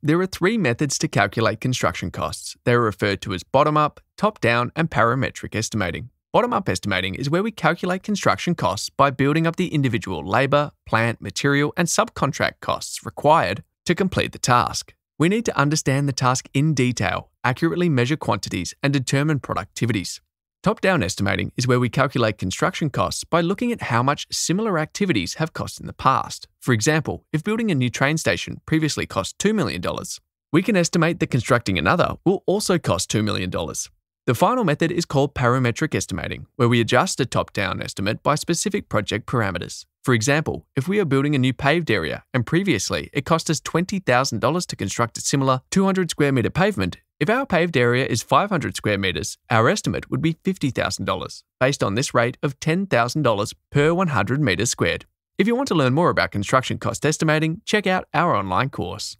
There are three methods to calculate construction costs. They are referred to as bottom up, top down, and parametric estimating. Bottom up estimating is where we calculate construction costs by building up the individual labour, plant, material, and subcontract costs required to complete the task. We need to understand the task in detail, accurately measure quantities, and determine productivities. Top down estimating is where we calculate construction costs by looking at how much similar activities have cost in the past. For example, if building a new train station previously cost $2 million, we can estimate that constructing another will also cost $2 million. The final method is called parametric estimating, where we adjust a top down estimate by specific project parameters. For example, if we are building a new paved area and previously it cost us $20,000 to construct a similar 200 square metre pavement, if our paved area is 500 square metres, our estimate would be $50,000, based on this rate of $10,000 per 100 metres squared. If you want to learn more about construction cost estimating, check out our online course.